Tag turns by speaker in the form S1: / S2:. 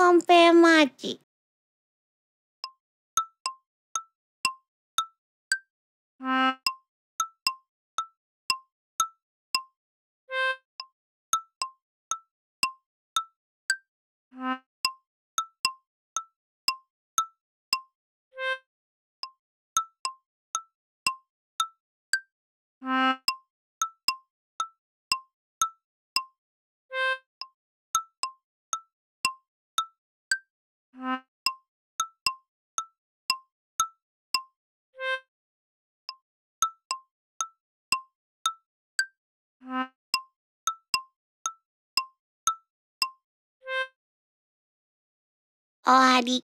S1: コン終わり。